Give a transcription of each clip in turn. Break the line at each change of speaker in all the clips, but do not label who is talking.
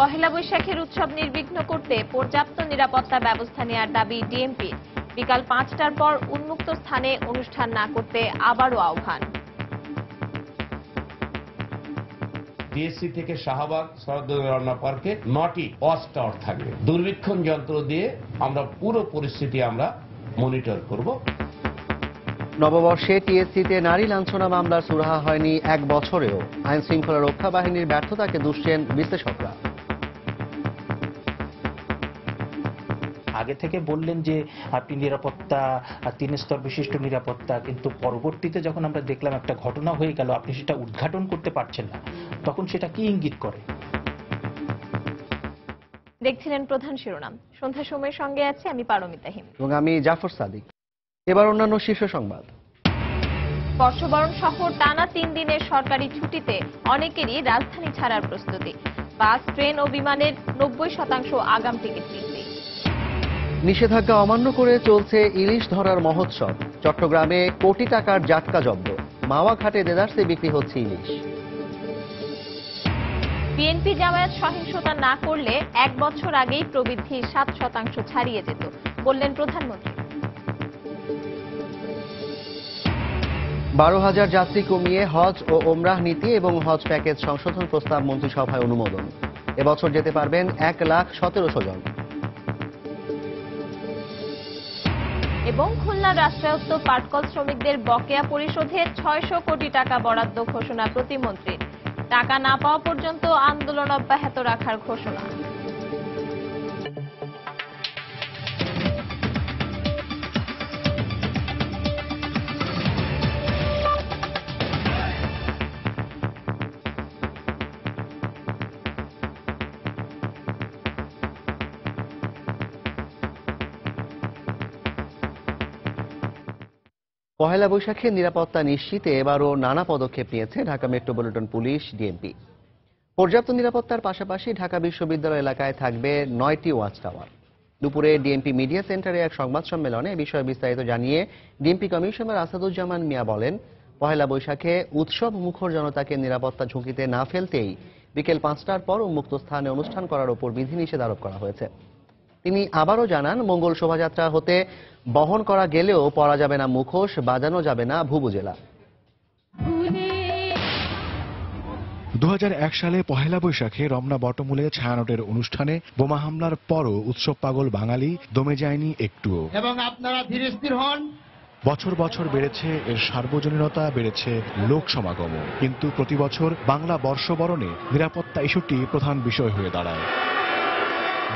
পহেলা বৈশাখের উৎসব নির্বিঘ্ন করতে পর্যাপ্ত নিরাপত্তা ব্যবস্থা নেওয়ার দাবি ডিএমপির। বিকাল পাঁচটার পর উন্মুক্ত স্থানে অনুষ্ঠান না করতে আবারও আহ্বান।
ডিএসসি থেকে শাহবাগ সরদরনা পার্কে নটি ওয়াচ টাওয়ার থাকবে। দুর্বীক্ষণ যন্ত্র দিয়ে আমরা পুরো পরিস্থিতি আমরা মনিটর করব।
নববর্ষে টিএসসিতে নারী লাঞ্ছনা মামলার সুরাহা হয়নি এক বছরেও। আইন শৃঙ্খলা রক্ষা বাহিনীর ব্যর্থতাকে দুষছেন বিশ্লেষকরা।
আগে থেকে বললেন যে আপনি নিরাপত্তা তিন স্তর বিশিষ্ট নিরাপত্তা কিন্তু পরবর্তীতে যখন আমরা দেখলাম একটা ঘটনা হয়ে গেল আপনি সেটা উদ্ঘাটন করতে পারছেন না তখন সেটা কি ইঙ্গিত করে?
দেখছিলেন প্রধান শিরোনাম। সন্ধ্যা সময়ের সঙ্গে আছে আমি পারমিতা হিম।
এবং আমি জাফর সাদিক। এবার অন্যান্য শীর্ষ সংবাদ।
বর্ষবরণ সহ টানা তিন দিনের সরকারি ছুটিতে অনেকেরই রাজধানী ছাড়ার প্রস্তুতি। বাস ট্রেন ও বিমানের নব্বই শতাংশ আগাম টিকিট বিক্রি
নিষেধাজ্ঞা অমান্য করে চলছে ইলিশ ধরার মহোৎসব। চট্টগ্রামে কোটি টাকার জাটকা জব্দ। মাওয়া ঘাটে দেদার্সে বিক্রি হচ্ছে ইলিশ।
বিএনপি জামায়াত সহিংসতা না করলে এক বছর আগেই প্রবৃদ্ধি সাত শতাংশ ছাড়িয়ে যেত বললেন প্রধানমন্ত্রী।
বারো হাজার যাত্রী কমিয়ে হজ ও ওমরাহ নীতি এবং হজ প্যাকেজ সংশোধন প্রস্তাব মন্ত্রিসভায় অনুমোদন। এবছর যেতে পারবেন এক লাখ সতেরোশো জন।
এবং খুলনা রাষ্ট্রায়ত্ত পাটকল শ্রমিকদের বকেয়া পরিশোধে ছয়শো কোটি টাকা বরাদ্দ ঘোষণা প্রতিমন্ত্রীর। টাকা না পাওয়া পর্যন্ত আন্দোলন অব্যাহত রাখার ঘোষণা।
পহেলা বৈশাখে নিরাপত্তা নিশ্চিতে এবারও নানা পদক্ষেপ নিয়েছে ঢাকা মেট্রোপলিটন পুলিশ, ডিএমপি। পর্যাপ্ত নিরাপত্তার পাশাপাশি ঢাকা বিশ্ববিদ্যালয় এলাকায় থাকবে নয়টি ওয়াচ টাওয়ার। দুপুরে ডিএমপি মিডিয়া সেন্টারে এক সংবাদ সম্মেলনে বিষয়ে বিস্তারিত জানিয়ে ডিএমপি কমিশনার আসাদুজ্জামান মিয়া বলেন, পহেলা বৈশাখে উৎসব মুখর জনতাকে নিরাপত্তা ঝুঁকিতে না ফেলতেই বিকেল পাঁচটার পর উন্মুক্ত স্থানে অনুষ্ঠান করার উপর বিধিনিষেধ আরোপ করা হয়েছে। তিনি আবারও জানান মঙ্গল শোভাযাত্রা হতে বহন করা গেলেও পরা যাবে না মুখোশ বাজানো যাবে না ভুবুজেলা
দু হাজার এক সালে পহেলা বৈশাখে রমনা বটমূলে ছায়ানটের অনুষ্ঠানে বোমা হামলার পরও উৎসব পাগল বাঙালি দমে যায়নি একটুও।
এবং আপনারা ধীরে স্থির হন।
বছর বছর বেড়েছে এর সার্বজনীনতা বেড়েছে লোক সমাগম কিন্তু প্রতি বছর বাংলা বর্ষবরণে নিরাপত্তা ইস্যুটি প্রধান বিষয় হয়ে দাঁড়ায়।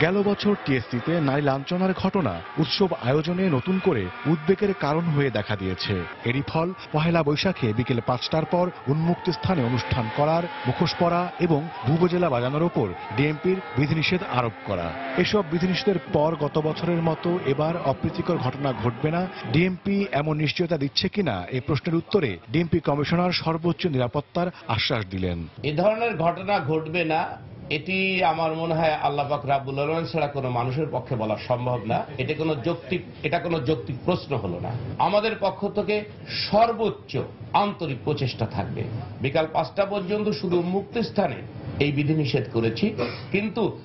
গেল বছর টিএসসিতে নারী লাঞ্ছনার ঘটনা উৎসব আয়োজনে নতুন করে উদ্বেগের কারণ হয়ে দেখা দিয়েছে। এরই ফল, পহেলা বৈশাখে বিকেল পাঁচটার পর উন্মুক্ত স্থানে অনুষ্ঠান করার মুখোশ পরা এবং ভূবজেলা বাজানোর ওপর ডিএমপির বিধিনিষেধ আরোপ করা। এসব বিধিনিষেধের পর গত বছরের মতো এবার অপ্রীতিকর ঘটনা ঘটবে না। ডিএমপি এমন নিশ্চয়তা দিচ্ছে কিনা এই প্রশ্নের উত্তরে ডিএমপি কমিশনার সর্বোচ্চ নিরাপত্তার আশ্বাস দিলেন।
এ ধরনের ঘটনা ঘটবে না। এটি আমার মনে হয় আল্লাহ পাক রাব্বুল আলম ছাড়া কোনো মানুষের পক্ষে বলা সম্ভব না। এটা কোনো যৌক্তিক, এটা কোনো যৌক্তিক প্রশ্ন হলো না। আমাদের পক্ষ থেকে সর্বোচ্চ আন্তরিক প্রচেষ্টা থাকবে। বিকাল পাঁচটা পর্যন্ত শুধু মুক্ত স্থানে এই বিধিনিষেধ করেছি, কিন্তু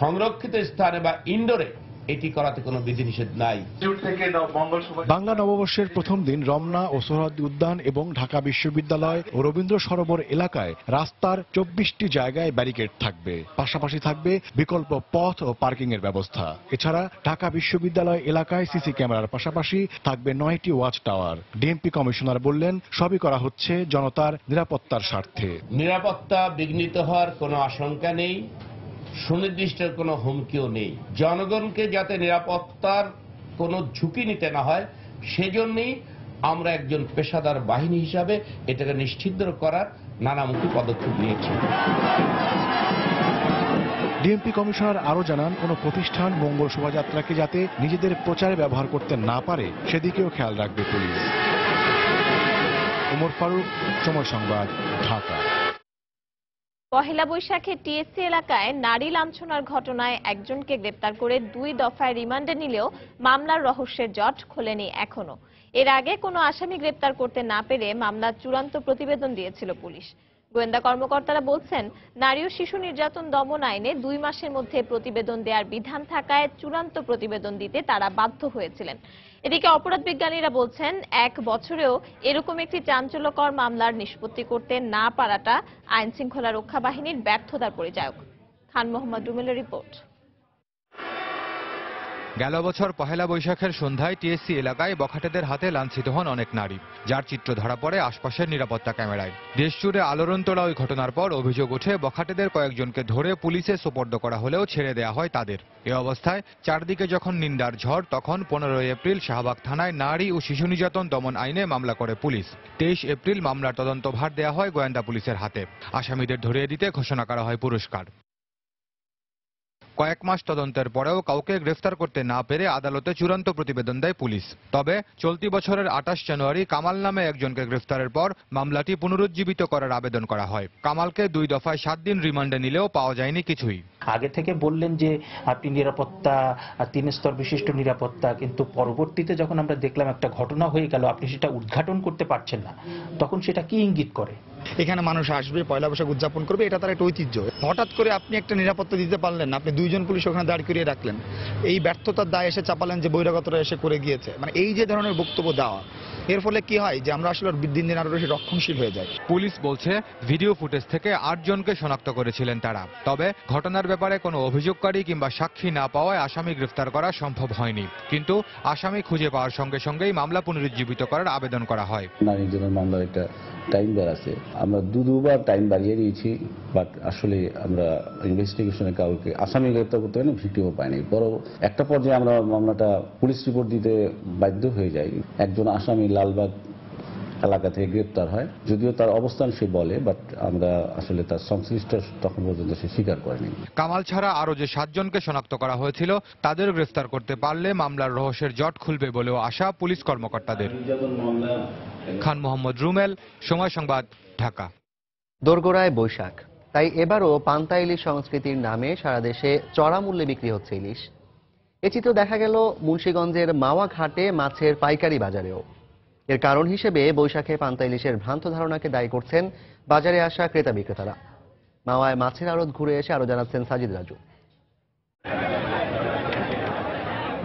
সংরক্ষিত স্থানে বা ইনডোরে এটি করাতে কোনো বিধিনিষেধ নাই।
বাংলা নববর্ষের প্রথম দিন রমনা ও সোহরাওয়ার্দী উদ্যান এবং ঢাকা বিশ্ববিদ্যালয় ও রবীন্দ্র সরোবর এলাকায় রাস্তার চব্বিশটি জায়গায় ব্যারিকেড থাকবে। পাশাপাশি থাকবে বিকল্প পথ ও পার্কিং এর ব্যবস্থা। এছাড়া ঢাকা বিশ্ববিদ্যালয় এলাকায় সিসি ক্যামেরার পাশাপাশি থাকবে নয়টি ওয়াচ টাওয়ার। ডিএমপি কমিশনার বললেন সবই করা হচ্ছে জনতার নিরাপত্তার স্বার্থে।
নিরাপত্তা বিঘ্নিত হওয়ার কোনো আশঙ্কা নেই। সুনির্দিষ্ট কোনো হুমকিও নেই। জনগণকে যাতে নিরাপত্তার কোনো ঝুঁকি নিতে না হয়, সেজন্যই আমরা একজন পেশাদার বাহিনী হিসাবে এটাকে নিশ্চিদ্র করার নানামুখী পদক্ষেপ নিয়েছি।
ডিএমপি কমিশনার আরও জানান, কোনো প্রতিষ্ঠান মঙ্গল শোভাযাত্রাকে যাতে নিজেদের প্রচারে ব্যবহার করতে না পারে, সেদিকেও খেয়াল রাখবে পুলিশ। ওমর ফারুক, সময় সংবাদ, ঢাকা।
পহেলা বৈশাখে টিএসসি এলাকায় নারী লাঞ্ছনার ঘটনায় একজনকে গ্রেপ্তার করে দুই দফায় রিমান্ডে নিলেও মামলার রহস্যের জট খোলেনি এখনও। এর আগে কোনো আসামি গ্রেপ্তার করতে না পেরে মামলার চূড়ান্ত প্রতিবেদন দিয়েছিল পুলিশ। গোয়েন্দা কর্মকর্তারা বলছেন, নারী ও শিশু নির্যাতন দমন আইনে দুই মাসের মধ্যে প্রতিবেদন দেওয়ার বিধান থাকায় চূড়ান্ত প্রতিবেদন দিতে তারা বাধ্য হয়েছিলেন। এদিকে অপরাধ বিজ্ঞানীরা বলছেন, এক বছরেও এরকম একটি চাঞ্চল্যকর মামলার নিষ্পত্তি করতে না পারাটা আইন শৃঙ্খলা রক্ষা বাহিনীর ব্যর্থতার পরিচায়ক। খান মোহাম্মদ রুমেলের রিপোর্ট।
গেল বছর পহেলা বৈশাখের সন্ধ্যায় টিএসসি এলাকায় বখাটেদের হাতে লাঞ্ছিত হন অনেক নারী। যার চিত্র ধরা পড়ে আশপাশের নিরাপত্তা ক্যামেরায়। দেশজুড়ে আলোড়ন তোলা ওই ঘটনার পর অভিযোগ ওঠে, বখাটেদের কয়েকজনকে ধরে পুলিশে সোপর্দ করা হলেও ছেড়ে দেয়া হয় তাদের। এ অবস্থায় চারদিকে যখন নিন্দার ঝড়, তখন পনেরোই এপ্রিল শাহবাগ থানায় নারী ও শিশু নির্যাতন দমন আইনে মামলা করে পুলিশ। তেইশ এপ্রিল মামলার তদন্ত ভার দেওয়া হয় গোয়েন্দা পুলিশের হাতে। আসামিদের ধরিয়ে দিতে ঘোষণা করা হয় পুরস্কার। কয়েক মাস তদন্তের পরেও কাউকে গ্রেফতার করতে না পেরে আদালতে চূড়ান্ত প্রতিবেদন দেয় পুলিশ। তবে চলতি বছরের আঠাশ জানুয়ারি কামাল নামে একজনকে গ্রেফতারের পর মামলাটি পুনরুজ্জীবিত করার আবেদন করা হয়। কামালকে দুই দফায় সাত দিন রিমান্ডে নিলেও পাওয়া যায়নি কিছুই।
আগে থেকে বললেন যে আপনি নিরাপত্তা তিন স্তর বিশিষ্ট নিরাপত্তা কিন্তু পরবর্তীতে যখন আমরা দেখলাম একটা ঘটনা হয়ে গেল আপনি সেটা উদ্ঘাটন করতে পারছেন না। তখন সেটা কি ইঙ্গিত করে?
এখানে মানুষ আসবে পয়লা বৈশাখ উদযাপন করবে এটা তার একটা ঐতিহ্য। হঠাৎ করে আপনি একটা নিরাপত্তা দিতে পারলেন আপনি দুইজন পুলিশ ওখানে দাঁড় করিয়ে রাখলেন। এই ব্যর্থতার দায় এসে চাপালেন যে বহিরাগতরা এসে করে গিয়েছে। মানে এই যে ধরনের বক্তব্য দেওয়া এর ফলে কি হয় যে আমরা আসলে দিন দিন আরও বেশি রক্ষণশীল হয়ে যাই।
পুলিশ বলছে ভিডিও ফুটেজ থেকে আটজনকে শনাক্ত করেছিলেন তারা। তবে ঘটনার ব্যাপারে কোনো অভিযোগকারী কিংবা সাক্ষী না পাওয়ায় আসামি গ্রেফতার করা সম্ভব হয়নি। কিন্তু আসামি খুঁজে পাওয়ার সঙ্গে সঙ্গেই মামলা পুনরুজ্জীবিত করার আবেদন করা হয়।
নারী নির্যাতন মামলার একটা টাইম বার আছে। আমরা দু দুবার টাইম বাড়িয়ে দিয়েছি বাট আসলে আমরা ইনভেস্টিগেশনে কাউকে আসামি গ্রেপ্তার করতে পারিনি ভিক্টিমও পাইনি। বড় একটা পর্যায়ে আমরা মামলাটা পুলিশ রিপোর্ট দিতে বাধ্য হয়ে যাই। একজন আসামি লালবাগ এলাকা থেকে গ্রেপ্তার হয়। যদিও তার অবস্থান সে বলে বাট আমরা আসলে তার সংশ্লিষ্ট তখন পর্যন্ত সে স্বীকার করেনি।
কামাল ছাড়া আরও যে সাতজনকে শনাক্ত করা হয়েছিল তাদের গ্রেফতার করতে পারলে মামলার রহস্যের জট খুলবে বলেও আশা পুলিশ কর্মকর্তাদের। খান মোহাম্মদ রুমেল সময় সংবাদ ঢাকা।
দোরগোড়ায় বৈশাখ। তাই এবারও পান্তা ইলিশ সংস্কৃতির নামে সারা দেশে চড়া মূল্যে বিক্রি হচ্ছে ইলিশ। এ চিত্র দেখা গেল মুন্সীগঞ্জের মাওয়া ঘাটে মাছের পাইকারি বাজারেও। এর কারণ হিসেবে বৈশাখে পান্তা ইলিশের ভ্রান্ত ধারণাকে দায়ী করছেন বাজারে আসা ক্রেতা বিক্রেতারা। মাওয়ায় মাছের আড়ত ঘুরে এসে আরও জানাচ্ছেন সাজিদ রাজু।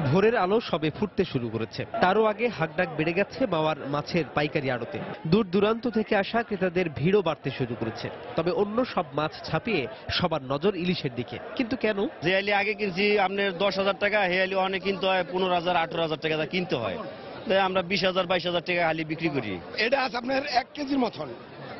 ভোরের আলো সবে ফুটতে শুরু করেছে। তারও আগে হাকডাক বেড়ে গেছে মাওয়ার মাছের পাইকারি আড়তে। দূর দূরান্ত থেকে আসা ক্রেতাদের ভিড়ও বাড়তে শুরু করেছে। তবে অন্য সব মাছ ছাপিয়ে সবার নজর ইলিশের দিকে। কিন্তু কেন?
যে আগে কিনছি আপনার দশ হাজার টাকা হে আলি অনেক কিনতে হয় পনেরো হাজার আঠারো হাজার টাকা কিনতে হয়। আমরা বিশ হাজার বাইশ হাজার টাকা হালি বিক্রি করি।
এটা আছে আপনার এক কেজির মতন।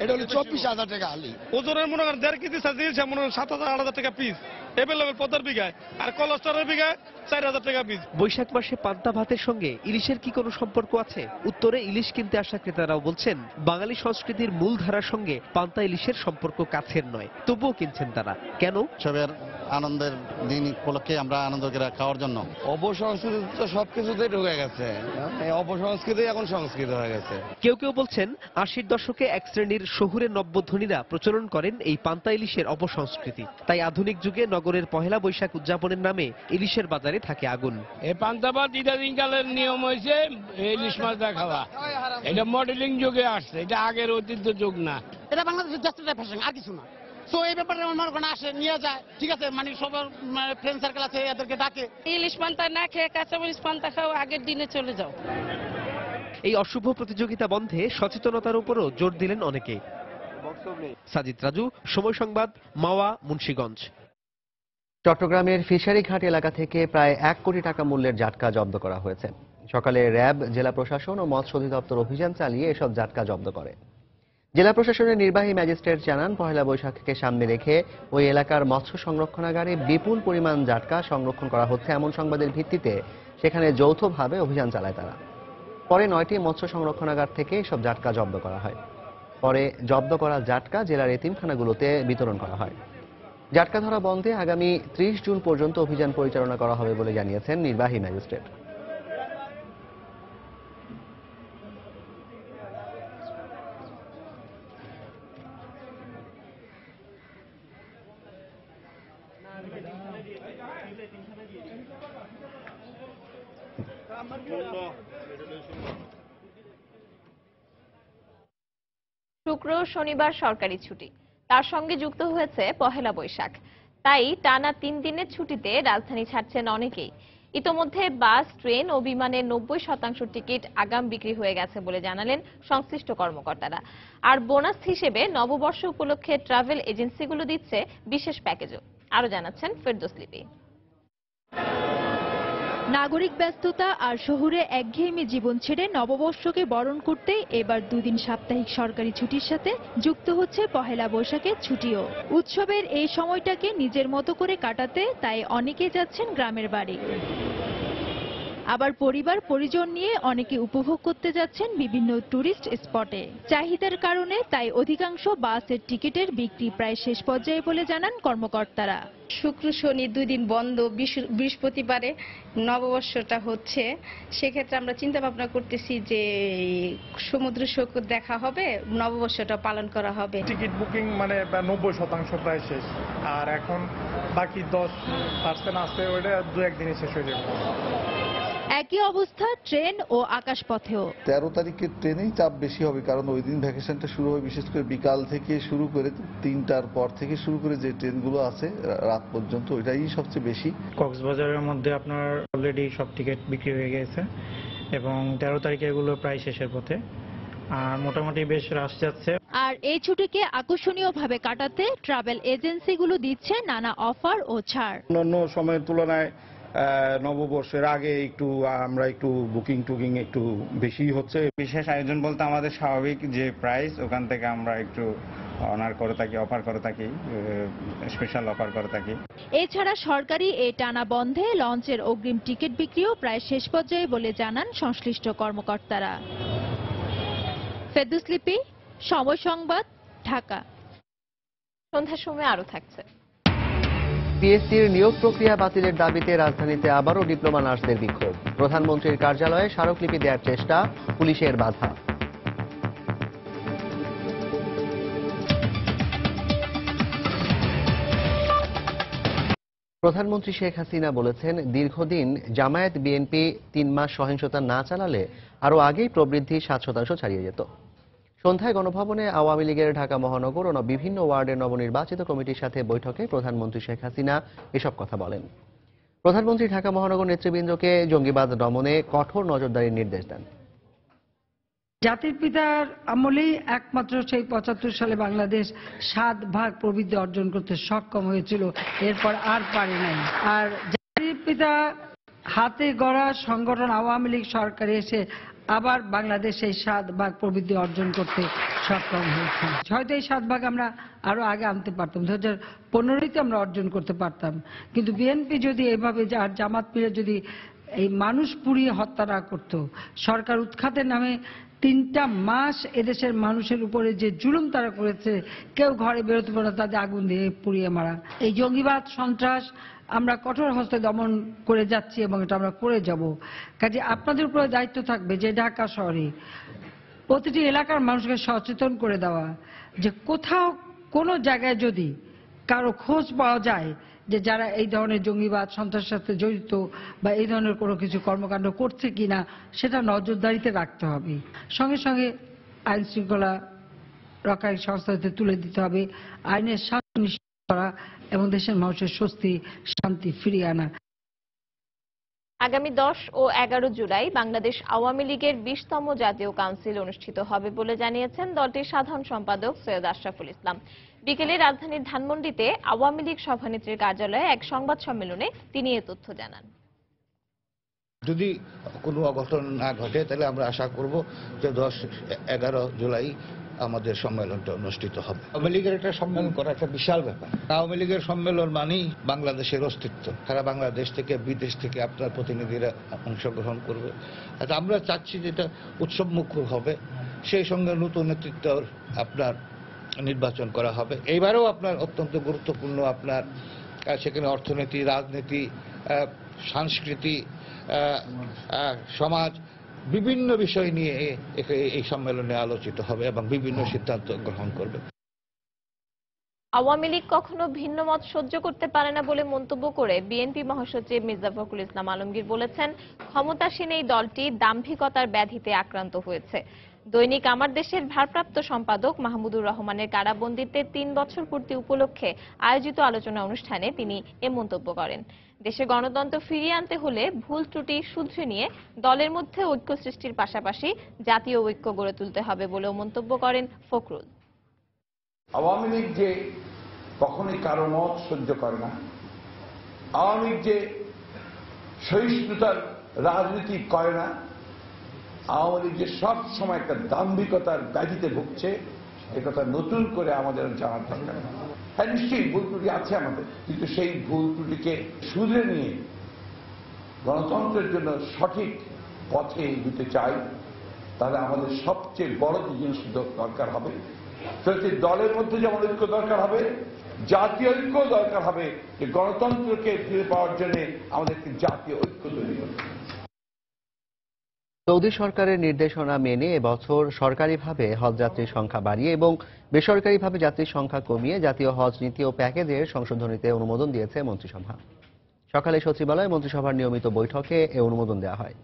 এটা হলো চব্বিশ হাজার টাকা হালি।
ওজনের মনে হয় দেড় কেজি সাজিয়েছে মনে করেন সাত হাজার আট হাজার টাকা পিস এভেলেবেল পদের বিঘায় আর কলস্টারের বিঘায় চার হাজার টাকা পিস
বৈশাখ মাসে পান্তা ভাতের সঙ্গে ইলিশের কি কোনো সম্পর্ক আছে? উত্তরে ইলিশ কিনতে আসা ক্রেতারাও বলছেন বাঙালি সংস্কৃতির মূল ধারার সঙ্গে পান্তা ইলিশের সম্পর্ক কাছের নয় তবুও কিনছেন তারা। কেন?
আনন্দের দিন উপলক্ষে আমরা আনন্দ করে খাওয়ার জন্য।
অপসংস্কৃতি তো সবকিছুতেই ঢুকে গেছে। অপসংস্কৃতি এখন সংস্কৃত হয়ে গেছে।
কেউ কেউ বলছেন আশির দশকে এক শ্রেণির শহুরের নব্যধ্বনিরা প্রচলন করেন এই পান্তা ইলিশের অপসংস্কৃতি। তাই আধুনিক যুগে নগরের পহেলা বৈশাখ উদযাপনের নামে ইলিশের বাজারে থাকে আগুন।
এই পান্তাবাদ ইদানিংকালের নিয়ম হয়েছে ইলিশ মাছটা খাওয়া এটা মডেলিং যুগে আসছে এটা আগের ঐতিহ্য যুগ না।
এটা বাংলাদেশের জাস্ট ফ্যাশন আর কিছু না। তো এই ব্যাপারে আমার মনে করেন আসে নিয়ে যায় ঠিক আছে? মানে সবার ফ্রেন্ড সার্কেল আছে এদেরকে ডাকে।
ইলিশ পান্তা না খেয়ে কাঁচামরিচ পান্তা খাও আগের দিনে চলে যাও।
এই অশুভ প্রতিযোগিতা বন্ধে সচেতনতার উপরও জোর দিলেন অনেকে। সাজিদ রাজু সময় সংবাদ মাওয়া মুন্সীগঞ্জ।
চট্টগ্রামের ফিশারি ঘাট এলাকা থেকে প্রায় এক কোটি টাকা মূল্যের জাটকা জব্দ করা হয়েছে। সকালে র্যাব, জেলা প্রশাসন ও মৎস্য অধিদপ্তর অভিযান চালিয়ে এসব জাটকা জব্দ করে। জেলা প্রশাসনের নির্বাহী ম্যাজিস্ট্রেট জানান, পহেলা বৈশাখকে সামনে রেখে ওই এলাকার মৎস্য সংরক্ষণাগারে বিপুল পরিমাণ জাটকা সংরক্ষণ করা হচ্ছে এমন সংবাদের ভিত্তিতে। সেখানে যৌথভাবে অভিযান চালায় তারা। পরে নয়টি মৎস্য সংরক্ষণাগার থেকে সব জাটকা জব্দ করা হয়। পরে জব্দ করা জাটকা জেলার এতিমখানাগুলোতে বিতরণ করা হয়। জাটকা ধরা বন্ধে আগামী ত্রিশ জুন পর্যন্ত অভিযান পরিচালনা করা হবে বলে জানিয়েছেন নির্বাহী ম্যাজিস্ট্রেট।
শুক্র, শনিবার সরকারি ছুটি। তার সঙ্গে যুক্ত হয়েছে পহেলা বৈশাখ। তাই টানা তিন দিনের ছুটিতে রাজধানী ছাড়ছেন অনেকেই। ইতোমধ্যে বাস, ট্রেন ও বিমানের নব্বই শতাংশ টিকিট আগাম বিক্রি হয়ে গেছে বলে জানালেন সংশ্লিষ্ট কর্মকর্তারা। আর বোনাস হিসেবে নববর্ষ উপলক্ষে ট্রাভেল এজেন্সিগুলো দিচ্ছে বিশেষ প্যাকেজও। আরও জানাচ্ছেন ফেরদোস লিপি।
নাগরিক ব্যস্ততা আর শহুরে একঘেয়েমি জীবন ছেড়ে নববর্ষকে বরণ করতে এবার দুদিন সাপ্তাহিক সরকারি ছুটির সাথে যুক্ত হচ্ছে পহেলা বৈশাখের ছুটিও। উৎসবের এই সময়টাকে নিজের মতো করে কাটাতে তাই অনেকে যাচ্ছেন গ্রামের বাড়ি। আবার পরিবার পরিজন নিয়ে অনেকে উপভোগ করতে যাচ্ছেন বিভিন্ন টুরিস্ট স্পটে। চাহিদার কারণে তাই অধিকাংশ বাসের টিকিটের বিক্রি প্রায় শেষ পর্যায়ে বলে জানান কর্মকর্তারা।
শুক্র শনি দুই দিন বন্ধ বৃহস্পতিবারে নববর্ষটা হচ্ছে। সেক্ষেত্রে আমরা চিন্তা ভাবনা করতেছি যে সমুদ্র সৈকত দেখা হবে নববর্ষটা পালন করা হবে।
টিকিট বুকিং মানে নব্বই শতাংশ প্রায় শেষ। আর এখন বাকি দশ পার্সেন্ট আছে ওইটা দু একদিনে শেষ হয়ে যাবে।
একই অবস্থা ট্রেন ও আকাশপথেও।
তেরো তারিখের ট্রেনেই চাপ বেশি হবে কারণ ওই দিন ভ্যাকেশনটা শুরু হবে বিশেষ করে বিকাল থেকে শুরু করে তিনটার পর থেকে শুরু করে যে ট্রেনগুলো আছে রাত পর্যন্ত ওইটাই সবচেয়ে বেশি।
কক্সবাজারের মধ্যে আপনার অলরেডি সব টিকিট বিক্রি হয়ে গেছে এবং তেরো তারিখে এগুলো প্রায় শেষের পথে। আর মোটামুটি বেশ রাশ যাচ্ছে।
আর এই ছুটিকে আকর্ষণীয়ভাবে কাটাতে ট্রাভেল এজেন্সিগুলো দিচ্ছে নানা অফার ও ছাড়।
অন্যান্য সময়ের তুলনায় নববর্ষের আগে একটু আমরা একটু বুকিং টুকিং একটু বেশি হচ্ছে। বিশেষ আয়োজন বলতে আমাদের স্বাভাবিক যে প্রাইস ওখান থেকে আমরা একটু অনার করে থাকি অফার করে থাকি স্পেশাল অফার করে থাকি।
এছাড়া সরকারি এই টানা বন্ধে লঞ্চের অগ্রিম টিকিট বিক্রিও প্রায় শেষ পর্যায়ে বলে জানান সংশ্লিষ্ট কর্মকর্তারা। ফেদুস লিপি সময় সংবাদ ঢাকা।
সন্ধ্যার সময় আরও থাকছে।
পিএসসির নিয়োগ প্রক্রিয়া বাতিলের দাবিতে রাজধানীতে আবারও ডিপ্লোমা নার্সদের বিক্ষোভ। প্রধানমন্ত্রীর কার্যালয়ে স্মারকলিপি দেওয়ার চেষ্টা, পুলিশের বাধা। প্রধানমন্ত্রী শেখ হাসিনা বলেছেন, দীর্ঘদিন জামায়াত বিএনপি তিন মাস সহিংসতা না চালালে আরও আগেই প্রবৃদ্ধি সাত শতাংশ ছাড়িয়ে যেত। সন্ধ্যায় গণভবনে আওয়ামী লীগের ঢাকা মহানগর ও বিভিন্ন ওয়ার্ডের নবনির্বাচিত কমিটির সাথে বৈঠকে প্রধানমন্ত্রী শেখ হাসিনা এসব কথা বলেন। প্রধানমন্ত্রী ঢাকা মহানগর নেতৃবৃন্দকে জঙ্গিবাদ দমনে কঠোর নজরদারির নির্দেশ দেন।
জাতির পিতার আমলেই একমাত্র সেই পঁচাত্তর সালে বাংলাদেশ সাত ভাগ প্রবৃদ্ধি অর্জন করতে সক্ষম হয়েছিল। এরপর আর পারে নাই। আর জাতির পিতা হাতে গড়া সংগঠন আওয়ামী লীগ সরকারে এসে আবার বাংলাদেশ এই সাত ভাগ প্রবৃদ্ধি অর্জন করতে সক্ষম হয়েছে। হয়তো এই সাত ভাগ আমরা আরও আগে আনতে পারতাম, দু হাজার পনেরোতে আমরা অর্জন করতে পারতাম। কিন্তু বিএনপি যদি এভাবে আর জামাত মিলে যদি এই মানুষ পুড়িয়ে হত্যা না করত, সরকার উৎখাতের নামে তিনটা মাস এদেশের মানুষের উপরে যে জুলুম তারা করেছে, কেউ ঘরে বেরোতে পারে তাদের আগুন দিয়ে পুড়িয়ে মারা। এই জঙ্গিবাদ, সন্ত্রাস আমরা কঠোর হস্তে দমন করে যাচ্ছি এবং এটা আমরা করে যাব। কাজে আপনাদের উপরে দায়িত্ব থাকবে যে ঢাকা শহরে প্রতিটি এলাকার মানুষকে সচেতন করে দেওয়া, যে কোথাও কোনো জায়গায় যদি কারও খোঁজ পাওয়া যায় যে যারা এই ধরনের জঙ্গিবাদ, সন্ত্রাসের সাথে জড়িত বা এই ধরনের কোনো কিছু কর্মকাণ্ড করছে কিনা, সেটা নজরদারিতে রাখতে হবে। সঙ্গে সঙ্গে আইন শৃঙ্খলা রক্ষাকারী সংস্থাতে তুলে দিতে হবে। আইনের শাসন করা এবং দেশের মানুষের স্বস্তি শান্তি ফিরিয়ে আনা।
আগামী দশ ও এগারো জুলাই বাংলাদেশ আওয়ামী লীগের বিশতম জাতীয় কাউন্সিল অনুষ্ঠিত হবে বলে জানিয়েছেন দলটির সাধারণ সম্পাদক সৈয়দ আশরাফুল ইসলাম। বিকেলে রাজধানীর ধানমন্ডিতে আওয়ামী লীগ সভানেত্রীর কার্যালয়ে এক সংবাদ সম্মেলনে তিনি এ তথ্য জানান।
যদি কোনো অঘটন না ঘটে তাহলে আমরা আশা করব যে দশ এগারো জুলাই আমাদের সম্মেলনটা অনুষ্ঠিত হবে। আওয়ামী লীগের একটা সম্মেলন করা একটা বিশাল ব্যাপার। আওয়ামী লীগের সম্মেলন মানেই বাংলাদেশের অস্তিত্ব। সারা বাংলাদেশ থেকে বিদেশ থেকে আপনার প্রতিনিধিরা অংশগ্রহণ করবে। আচ্ছা আমরা চাচ্ছি যে এটা উৎসবমুখর হবে। সেই সঙ্গে নতুন নেতৃত্ব আপনার নির্বাচন করা হবে। এইবারেও আপনার অত্যন্ত গুরুত্বপূর্ণ আপনার সেখানে অর্থনীতি রাজনীতি সংস্কৃতি সমাজ বিভিন্ন বিষয় নিয়ে এই সম্মেলনে আলোচিত হবে এবং বিভিন্ন সিদ্ধান্ত গ্রহণ করবে।
আওয়ামী লীগ কখনো ভিন্ন মত সহ্য করতে পারে না বলে মন্তব্য করে বিএনপি মহাসচিব মির্জা ফখরুল ইসলাম আলমগীর বলেছেন, ক্ষমতাসীন এই দলটি দাম্ভিকতার ব্যাধিতে আক্রান্ত হয়েছে। দৈনিক আমার দেশের ভারপ্রাপ্ত সম্পাদক মাহমুদুর রহমানের কারাবন্দিতে তিন বছর পূর্তি উপলক্ষে আয়োজিত আলোচনা অনুষ্ঠানে তিনি এ মন্তব্য করেন। দেশে গণতন্ত্র ফিরিয়ে আনতে হলে ভুল ত্রুটি শুধরে নিয়ে দলের মধ্যে ঐক্য সৃষ্টির পাশাপাশি জাতীয় ঐক্য গড়ে তুলতে হবে বলেও মন্তব্য করেন ফখরুল।
আওয়ামী লীগ যে কখনোই কারও মত সহ্য করে না। আওয়ামী লীগ যে সহিষ্ণুতার রাজনীতি করে না। আওয়ামী লীগ যে সব সময় একটা দাম্ভিকতার ব্যাধিতে ভুগছে একথা নতুন করে আমাদের জানার দরকার হ্যাঁ নিশ্চয়ই ভুল ত্রুটি আছে আমাদের, কিন্তু সেই ভুল ত্রুটিকে শুধরে নিয়ে গণতন্ত্রের জন্য সঠিক পথে এগোতে চাই, তাহলে আমাদের সবচেয়ে বড় যে জিনিস দরকার হবে সেটা দলের মধ্যে যেমন ঐক্য দরকার হবে, জাতীয় ঐক্য দরকার হবে যে গণতন্ত্রকে ফিরে পাওয়ার জন্য আমাদের একটি জাতীয় ঐক্য তৈরি করতে।
সৌদি সরকারের নির্দেশনা মেনে এবছর সরকারিভাবে হজ যাত্রীর সংখ্যা বাড়িয়ে এবং বেসরকারিভাবে যাত্রীর সংখ্যা কমিয়ে জাতীয় হজ নীতি ও প্যাকেজের সংশোধনীতে অনুমোদন দিয়েছে মন্ত্রিসভা। সকালে সচিবালয়ে মন্ত্রিসভার নিয়মিত বৈঠকে এ অনুমোদন দেওয়া হয়।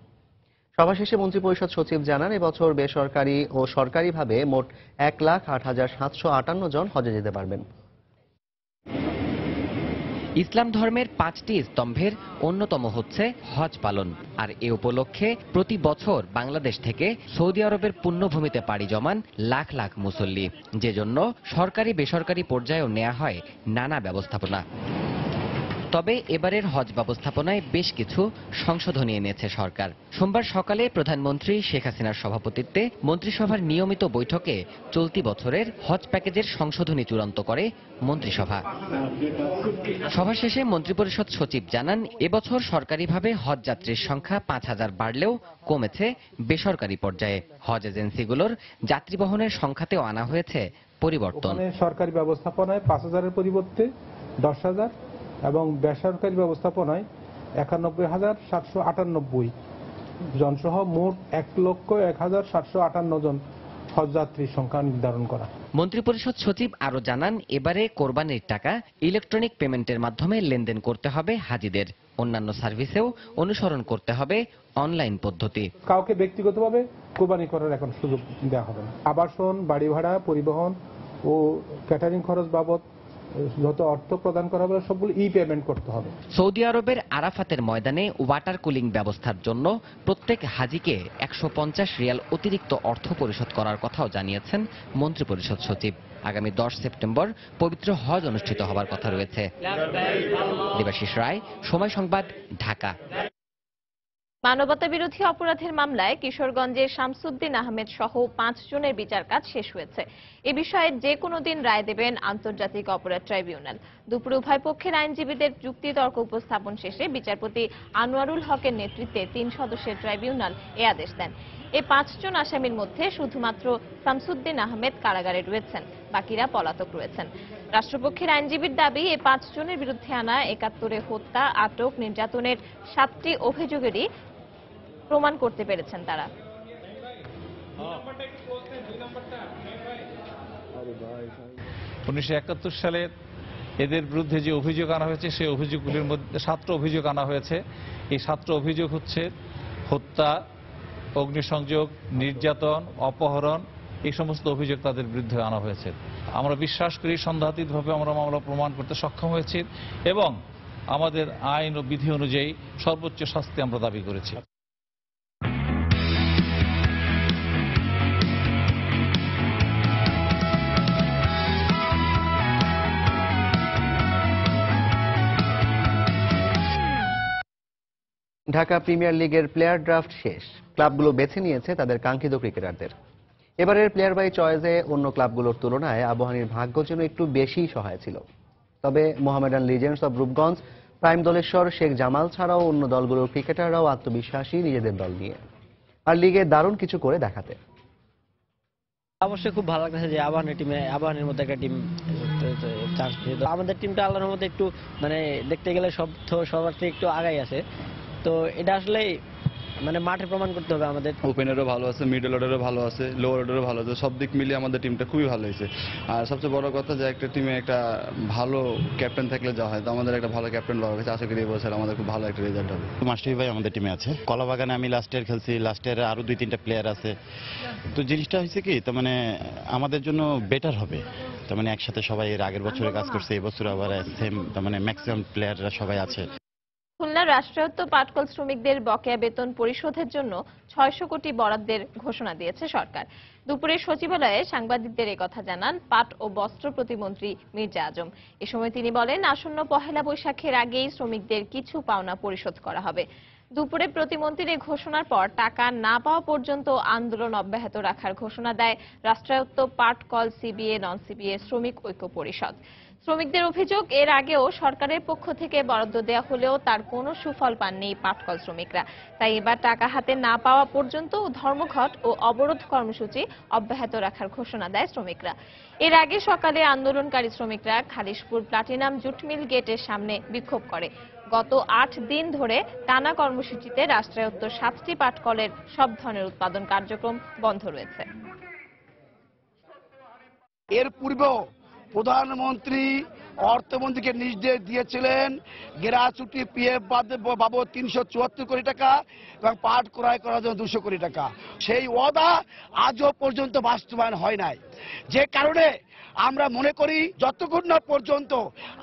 সভা শেষে মন্ত্রিপরিষদ সচিব জানান, এবছর বেসরকারি ও সরকারিভাবে মোট এক লাখ আট হাজার সাতশো আটান্ন জন হজে যেতে পারবেন।
ইসলাম ধর্মের পাঁচটি স্তম্ভের অন্যতম হচ্ছে হজ পালন। আর এ উপলক্ষে প্রতি বছর বাংলাদেশ থেকে সৌদি আরবের পুণ্যভূমিতে পাড়ি জমান লাখ লাখ মুসল্লি। যে জন্য সরকারি বেসরকারি পর্যায়েও নেওয়া হয় নানা ব্যবস্থাপনা। তবে এবারের হজ ব্যবস্থাপনায় বেশ কিছু সংশোধনী এনেছে সরকার। সোমবার সকালে প্রধানমন্ত্রী শেখ হাসিনার সভাপতিত্বে মন্ত্রিসভার নিয়মিত বৈঠকে চলতি বছরের হজ প্যাকেজের সংশোধনী চূড়ান্ত করে মন্ত্রিসভা। সভা শেষে মন্ত্রিপরিষদ সচিব জানান, এবছর সরকারিভাবে হজ যাত্রীর সংখ্যা পাঁচ হাজার বাড়লেও কমেছে বেসরকারি পর্যায়ে। হজ এজেন্সিগুলোর যাত্রী বহনের সংখ্যাতেও আনা হয়েছে পরিবর্তন।
সরকারি ব্যবস্থাপনায় পাঁচ হাজারের পরিবর্তে দশ হাজার এবং বেসরকারি ব্যবস্থাপনায় একানব্বই হাজার সাতশো আটানব্বই জনসহ মোট এক লক্ষ এক হাজার সাতশো আটান্ন জন হজযাত্রীর সংখ্যা নির্ধারণ করা।
মন্ত্রিপরিষদ সচিব আরও জানান এবারে কোরবানির টাকা ইলেকট্রনিক পেমেন্টের মাধ্যমে লেনদেন করতে হবে হাজিদের। অন্যান্য সার্ভিসেও অনুসরণ করতে হবে অনলাইন পদ্ধতি।
কাউকে ব্যক্তিগতভাবে কোরবানি করার এখন সুযোগ দেওয়া হবে না। আবাসন বাড়ি ভাড়া পরিবহন ও ক্যাটারিং খরচ বাবদ যত অর্থ প্রদান করা হবে, সবগুলো ই পেমেন্ট করতে হবে।
সৌদি আরবের আরাফাতের ময়দানে ওয়াটার কুলিং ব্যবস্থার জন্য প্রত্যেক হাজিকে একশো পঞ্চাশ রিয়াল অতিরিক্ত অর্থ পরিশোধ করার কথাও জানিয়েছেন মন্ত্রিপরিষদ সচিব। আগামী দশ সেপ্টেম্বর পবিত্র হজ অনুষ্ঠিত হবার কথা রয়েছে। দেবাশিস রায়, সময় সংবাদ, ঢাকা।
মানবতা বিরোধী অপরাধের মামলায় কিশোরগঞ্জের শামসুদ্দিন আহমেদ সহ পাঁচ জনের বিচার কাজ শেষ হয়েছে। এ বিষয়ে যে কোনো দিন রায় দেবেন আন্তর্জাতিক অপরাধ ট্রাইব্যুনাল। দুপুরে উভয় পক্ষের আইনজীবীদের যুক্তিতর্ক উপস্থাপন শেষে বিচারপতি আনোয়ারুল হকের নেতৃত্বে তিন সদস্যের ট্রাইব্যুনাল এ আদেশ দেন। এই পাঁচজন আসামির মধ্যে শুধুমাত্র শামসুদ্দিন আহমেদ কারাগারে রয়েছেন, বাকিরা পলাতক রয়েছেন। রাষ্ট্রপক্ষের আইনজীবীর দাবি এই পাঁচজনের বিরুদ্ধে আনা একাত্তরে হত্যা, আটক নির্যাতনের সাতটি অভিযোগেরই প্রমাণ করতে পেরেছেন তারা।
উনিশশো একাত্তর সালে এদের বিরুদ্ধে যে অভিযোগ আনা হয়েছে, সেই অভিযোগগুলির মধ্যে সাতটা অভিযোগ আনা হয়েছে। এই সাতটা অভিযোগ হচ্ছে হত্যা, অগ্নিসংযোগ, নির্যাতন, অপহরণ, এই সমস্ত অভিযোগ তাদের বিরুদ্ধে আনা হয়েছে। আমরা বিশ্বাস করি, সন্দেহাতীতভাবে আমরা মামলা প্রমাণ করতে সক্ষম হয়েছি এবং আমাদের আইন ও বিধি অনুযায়ী সর্বোচ্চ শাস্তি আমরা দাবি করেছি।
ঢাকা প্রিমিয়ার লিগের প্লেয়ার ড্রাফট শেষ। ক্লাবগুলো বেছে নিয়েছে তাদের কাঙ্ক্ষিত ক্রিকেটারদের। এবারের প্লেয়ার বাই চয়েসে অন্য ক্লাবগুলোর তুলনায় আবহানীর ভাগ্য যেন একটু বেশি সহায় ছিল। তবে Mohammedan legends of Rupganj, prime Doleshwar, Sheikh Jamal ছাড়াও অন্য দলগুলোর ক্রিকেটাররাও আত্মবিশ্বাসী নিজেদের দল নিয়ে। আর লিগে দারুণ কিছু করে দেখাতে।
অবশ্যই খুব ভালো লাগতেছে যে আবাহনের টিমে আবাহনের মধ্যে একটা টিম চান্স আমাদের টিমটা আল্লাহর মধ্যে একটু মানে দেখতে গেলে সব সবার থেকে একটু আগাই আছে। তো এটা আসলে মানে মাঠে প্রমাণ করতে হবে আমাদের।
ওপেনারও ভালো আছে মিডল অর্ডারও ভালো আছে লোয়ার অর্ডারও ভালো আছে সব দিক মিলিয়ে আমাদের টিমটা খুবই ভালো হয়েছে। আর সবচেয়ে বড় কথা যে একটা টিমে একটা ভালো ক্যাপ্টেন থাকলে যা হয় তো আমাদের একটা ভালো ক্যাপ্টেন পাওয়া গেছে আশা করি এবছর আমাদের খুব ভালো একটা রেজাল্ট হবে।
মাস্টারি ভাই আমাদের টিমে আছে। কলাবাগানে আমি লাস্ট ইয়ার খেলছি লাস্ট ইয়ারে আরও দুই তিনটা প্লেয়ার আছে। তো জিনিসটা হয়েছে কি তো মানে আমাদের জন্য বেটার হবে। তার মানে একসাথে সবাই এর আগের বছরে কাজ করছে এবছর আবার সেম তার মানে ম্যাক্সিমাম প্লেয়াররা সবাই আছে।
খুলনা রাষ্ট্রায়ত্ত পাটকল শ্রমিকদের বকেয়া বেতন পরিশোধের জন্য ছয়শো কোটি বরাদ্দের ঘোষণা দিয়েছে সরকার। দুপুরে সচিবালয়ে সাংবাদিকদের কথা জানান পাট ও বস্ত্র প্রতিমন্ত্রী মির্জা আজম। এ সময় তিনি বলেন, আসন্ন পহেলা বৈশাখের আগেই শ্রমিকদের কিছু পাওনা পরিশোধ করা হবে। দুপুরে প্রতিমন্ত্রীর এই ঘোষণার পর টাকা না পাওয়া পর্যন্ত আন্দোলন অব্যাহত রাখার ঘোষণা দেয় রাষ্ট্রায়ত্ত পাটকল সিবিএ নন সিবিএ শ্রমিক ঐক্য পরিষদ। শ্রমিকদের অভিযোগ, এর আগেও সরকারের পক্ষ থেকে বরাদ্দ দেওয়া হলেও তার কোনো সুফল পাননি পাটকল শ্রমিকরা। তাই এবার টাকা হাতে না পাওয়া পর্যন্ত ধর্মঘট ও অবরোধ কর্মসূচি অব্যাহত রাখার ঘোষণা দেয় শ্রমিকরা। এর আগে সকালে আন্দোলনকারী শ্রমিকরা খালিশপুর প্লাটিনাম জুট মিল গেটের সামনে বিক্ষোভ করে। গত আট দিন ধরে টানা কর্মসূচিতে রাষ্ট্রায়ত্ত সাতটি পাটকলের সব ধরনের উৎপাদন কার্যক্রম বন্ধ রয়েছে।
এর পূর্বেও প্রধানমন্ত্রী অর্থমন্ত্রীকে নির্দেশ দিয়েছিলেন গ্রাচুটি পিএফ বাবদ তিনশো চুয়াত্তর কোটি টাকা এবং পাট ক্রয় করার জন্য দুশো কোটি টাকা। সেই ওয়াদা আজও পর্যন্ত বাস্তবায়ন হয় নাই। যে কারণে আমরা মনে করি যতক্ষণ না পর্যন্ত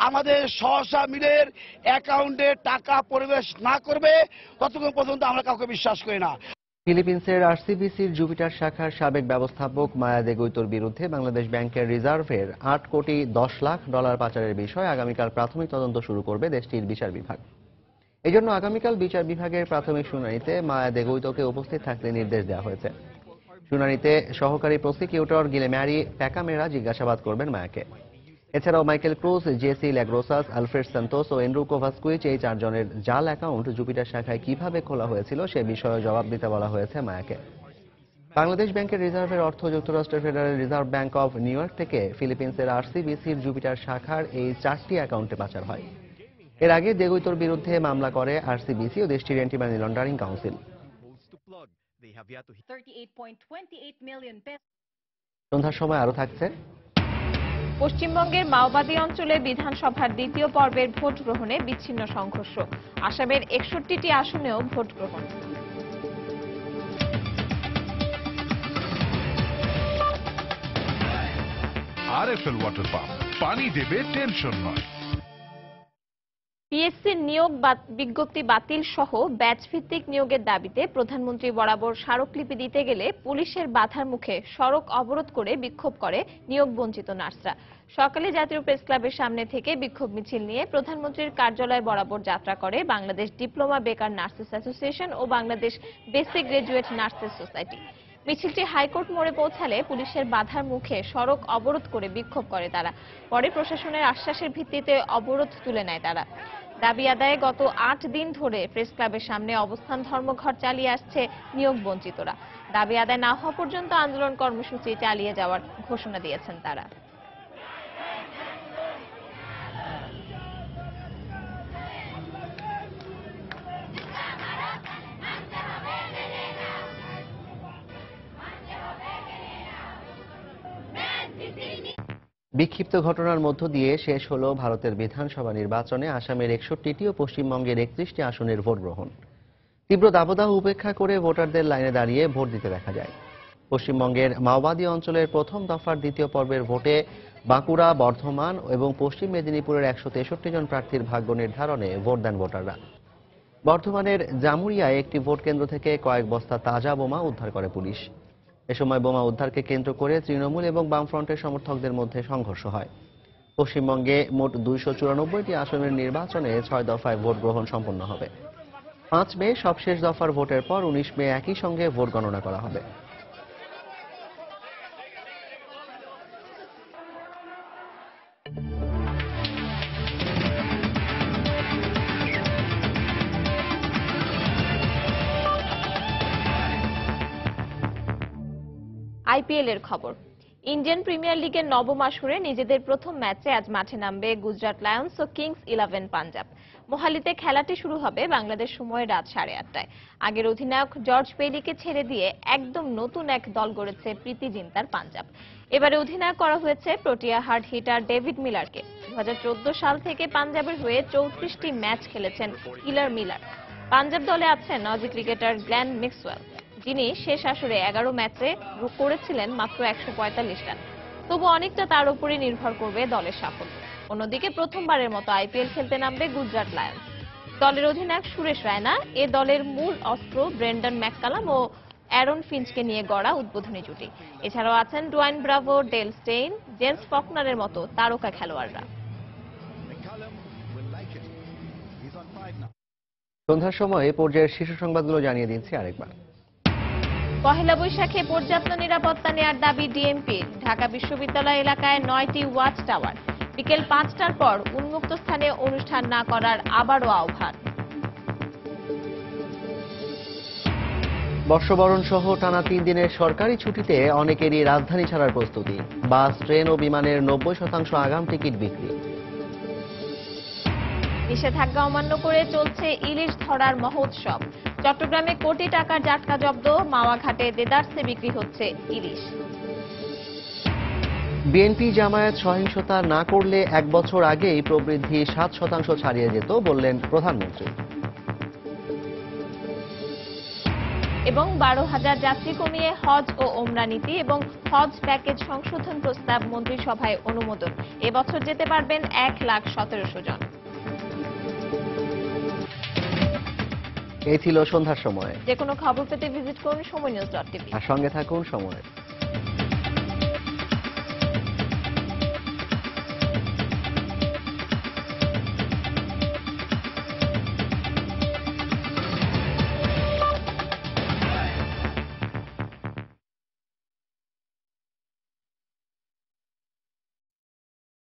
আমাদের সহসা মিলের অ্যাকাউন্টে টাকা প্রবেশ না করবে, ততক্ষণ পর্যন্ত আমরা কাউকে বিশ্বাস করি না।
ফিলিপিন্সের আরসিবিসির জুপিটার শাখার সাবেক ব্যবস্থাপক মায়া দেগুইতোর বিরুদ্ধে বাংলাদেশ ব্যাংকের রিজার্ভের আট কোটি দশ লাখ ডলার পাচারের বিষয়ে আগামীকাল প্রাথমিক তদন্ত শুরু করবে দেশটির বিচার বিভাগ। এই জন্য আগামীকাল বিচার বিভাগের প্রাথমিক শুনানিতে মায়া দেগুইতোকে উপস্থিত থাকতে নির্দেশ দেওয়া হয়েছে। শুনানিতে সহকারী প্রসিকিউটর গিলেম্যারি প্যাকামেরা জিজ্ঞাসাবাদ করবেন মায়াকে। এছাড়াও Michael Cruz Jessie Lagrosas Alfred Santos ও এনরুকো ভাস্কুইচ এই চারজনের জাল অ্যাকাউন্ট জুপিটার শাখায় কীভাবে খোলা হয়েছিল সে বিষয়ে জবাব দিতে বলা হয়েছে মায়াকে। বাংলাদেশ ব্যাংকের রিজার্ভের অর্থ যুক্তরাষ্ট্রের federal reserve bank of New York থেকে ফিলিপিন্সের আরসিবিসির জুপিটার শাখার এই চারটি অ্যাকাউন্টে পাচার হয়। এর আগে দেগুইতোর বিরুদ্ধে মামলা করে আরসিবিসি ও দেশটির অ্যান্টি মানি লন্ডারিং কাউন্সিল সন্ধ্যার সময় আরও থাকছে।
পশ্চিমবঙ্গের মাওবাদী অঞ্চলে বিধানসভার দ্বিতীয় পর্বের ভোট গ্রহণে বিচ্ছিন্ন সংঘর্ষ। আসামের একষট্টিটি আসনেও ভোট গ্রহণ।
RFL water pump. পানি দেবে টেনশন নয়।
পিএসসির নিয়োগ বিজ্ঞপ্তি বাতিল সহ ব্যাচ ভিত্তিক নিয়োগের দাবিতে প্রধানমন্ত্রী বরাবর স্মারকলিপি দিতে গেলে পুলিশের বাধার মুখে সড়ক অবরোধ করে বিক্ষোভ করে নিয়োগ বঞ্চিত নার্সরা। সকালে জাতীয় প্রেস ক্লাবের সামনে থেকে বিক্ষোভ মিছিল নিয়ে প্রধানমন্ত্রীর কার্যালয় বরাবর যাত্রা করে বাংলাদেশ ডিপ্লোমা বেকার নার্সেস অ্যাসোসিয়েশন ও Bangladesh basic graduate nurses society. মিছিলটি হাইকোর্ট মোড়ে পৌঁছালে পুলিশের বাধার মুখে সড়ক অবরোধ করে বিক্ষোভ করে তারা। পরে প্রশাসনের আশ্বাসের ভিত্তিতে অবরোধ তুলে নেয় তারা। দাবি আদায়ে গত আট দিন ধরে প্রেস ক্লাবের সামনে অবস্থান ধর্মঘট চালিয়ে আসছে নিয়োগ বঞ্চিতরা দাবি আদায় না হওয়া পর্যন্ত আন্দোলন কর্মসূচি চালিয়ে যাওয়ার ঘোষণা দিয়েছেন তারা।
বিক্ষিপ্ত ঘটনার মধ্য দিয়ে শেষ হল ভারতের বিধানসভা নির্বাচনে আসামের একষট্টিটি ও পশ্চিমবঙ্গের একত্রিশটি আসনের ভোট গ্রহণ। তীব্র দাবদাহ উপেক্ষা করে ভোটারদের লাইনে দাঁড়িয়ে ভোট দিতে দেখা যায়। পশ্চিমবঙ্গের মাওবাদী অঞ্চলের প্রথম দফার দ্বিতীয় পর্বের ভোটে বাঁকুড়া, বর্ধমান এবং পশ্চিম মেদিনীপুরের একশো তেষট্টি জন প্রার্থীর ভাগ্য নির্ধারণে ভোট দেন ভোটাররা। বর্ধমানের জামুরিয়ায় একটি ভোট কেন্দ্র থেকে কয়েক বস্তা তাজা বোমা উদ্ধার করে পুলিশ। সময় বোমা উদ্ধারকে কেন্দ্র করে তৃণমূল এবং বামফ্রন্টের সমর্থকদের মধ্যে সংঘর্ষ হয়। পশ্চিমবঙ্গে মোট দুইশো চুরানব্বইটি আসনের নির্বাচনে ছয় দফায় ভোট গ্রহণ সম্পন্ন হবে। পাঁচ মে সবশেষ দফার ভোটের পর উনিশ মে একই সঙ্গে ভোট গণনা করা হবে।
আইপিএল এর খবর। ইন্ডিয়ান প্রিমিয়ার লিগের নবম আসরে নিজেদের প্রথম ম্যাচে আজ মাঠে নামবে গুজরাট লায়ন্স ও কিংস ইলেভেন পাঞ্জাব। মোহালিতে খেলাটি শুরু হবে বাংলাদেশ সময় রাত সাড়ে আটটায়। আগের অধিনায়ক জর্জ পেলিকে ছেড়ে দিয়ে একদম নতুন এক দল গড়েছে প্রীতি জিন্তার পাঞ্জাব। এবারে অধিনায়ক করা হয়েছে প্রোটিয়া হার্ড হিটার ডেভিড মিলারকে। দু হাজার চোদ্দ সাল থেকে পাঞ্জাবের হয়ে চৌত্রিশটি ম্যাচ খেলেছেন কিলার মিলার। পাঞ্জাব দলে আছেন অজি ক্রিকেটার গ্ল্যান মিক্সওয়েল। যিনি শেষ আসরে এগারো ম্যাচে করেছিলেন মাত্র একশো পঁয়তাল্লিশ রান। তবু অনেকটা তার উপরই নির্ভর করবে দলের সাফল্য। অন্যদিকে প্রথমবারের মতো আইপিএল খেলতে নামবে গুজরাট লায়ন্স। দলের অধিনায়ক সুরেশ রায়না, এ দলের মূল অস্ত্র ব্রেন্ডন ম্যাককালাম ও অ্যারন ফিঞ্চকে নিয়ে গড়া উদ্বোধনী জুটি। এছাড়াও আছেন Dwayne Bravo, Dale Steyn, James ফকনারের মতো তারকা খেলোয়াড়রা।
সন্ধ্যার সময় এ পর্যায়ের শীর্ষ সংবাদগুলো জানিয়ে দিচ্ছি আরেকবার।
পহেলা বৈশাখে পর্যাপ্ত নিরাপত্তা নেয়ার দাবি ডিএমপি। ঢাকা বিশ্ববিদ্যালয় এলাকায় নয়টি ওয়াচ টাওয়ার। বিকেল পাঁচটার পর উন্মুক্ত স্থানে অনুষ্ঠান না করার আবারও আহ্বান।
বর্ষবরণ সহ টানা তিন দিনের সরকারি ছুটিতে অনেকেরই রাজধানী ছাড়ার প্রস্তুতি। বাস ট্রেন ও বিমানের নব্বই শতাংশ আগাম টিকিট বিক্রি।
নিষেধাজ্ঞা অমান্য করে চলছে ইলিশ ধরার মহোৎসব। চট্টগ্রামে কোটি টাকার জাটকা জব্দ মাওয়াঘাটে দেদারসে বিক্রি হচ্ছে ইলিশ।
বিএনপি জামায়াত সহিংসতা না করলে এক বছর আগেই প্রবৃদ্ধি সাত শতাংশ ছাড়িয়ে যেত বললেন প্রধানমন্ত্রী।
এবং বারো হাজার যাত্রী কমিয়ে হজ ও ওমরা নীতি এবং হজ প্যাকেজ সংশোধন প্রস্তাব মন্ত্রিসভায় অনুমোদন। এবছর যেতে পারবেন এক লাখ সতেরোশো জন।
এই ছিল সন্ধ্যার সময়।
যে কোনো খবর পেতে ভিজিট করুন সময় নিউজ ডট টিভি
আর সঙ্গে থাকুন সময়